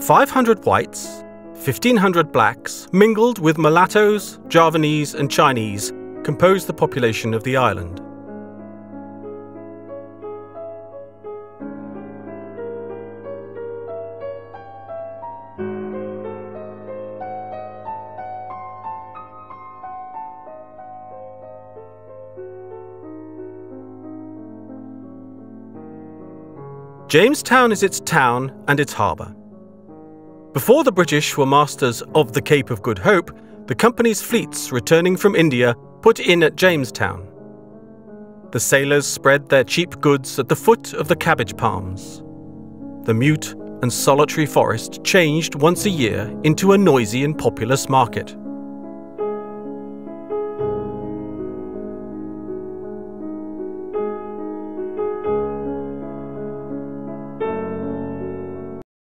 500 whites, 1,500 blacks, mingled with mulattoes, Javanese, and Chinese, composed the population of the island. Jamestown is its town and its harbour. Before the British were masters of the Cape of Good Hope, the company's fleets returning from India put in at Jamestown. The sailors spread their cheap goods at the foot of the cabbage palms. The mute and solitary forest changed once a year into a noisy and populous market.